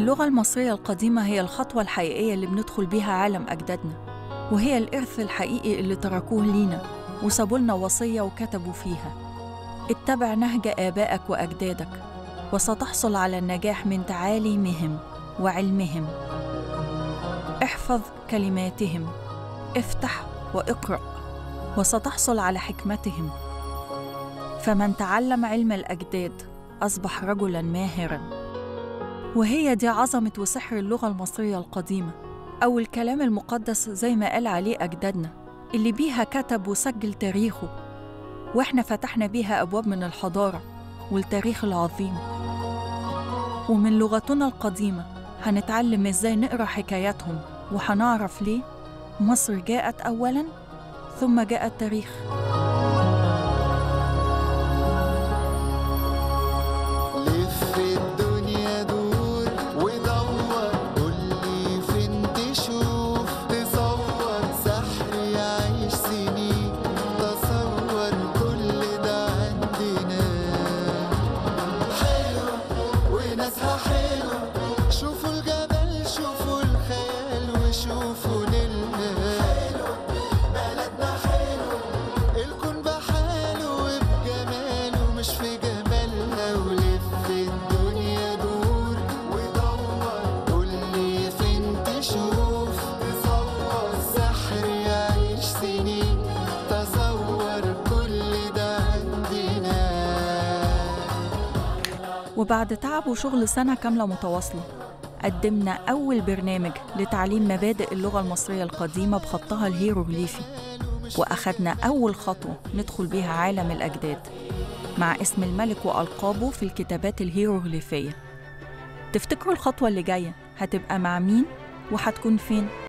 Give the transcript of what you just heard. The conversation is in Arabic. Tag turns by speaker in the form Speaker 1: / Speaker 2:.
Speaker 1: اللغة المصرية القديمة هي الخطوة الحقيقية اللي بندخل بيها عالم أجدادنا وهي الإرث الحقيقي اللي تركوه لينا وسابوا لنا وصية وكتبوا فيها. اتبع نهج آبائك وأجدادك وستحصل على النجاح من تعاليمهم وعلمهم. احفظ كلماتهم افتح واقرأ وستحصل على حكمتهم. فمن تعلم علم الأجداد أصبح رجلاً ماهراً. وهي دي عظمة وسحر اللغة المصرية القديمة أو الكلام المقدس زي ما قال عليه أجدادنا اللي بيها كتب وسجل تاريخه وإحنا فتحنا بيها أبواب من الحضارة والتاريخ العظيم. ومن لغتنا القديمة هنتعلم إزاي نقرأ حكاياتهم وهنعرف ليه مصر جاءت أولاً ثم جاء التاريخ. وبعد تعب وشغل سنة كاملة متواصلة قدمنا أول برنامج لتعليم مبادئ اللغة المصرية القديمة بخطها الهيروغليفي وأخدنا أول خطوة ندخل بيها عالم الأجداد مع اسم الملك وألقابه في الكتابات الهيروغليفية تفتكروا الخطوة اللي جاية هتبقى مع مين وهتكون فين؟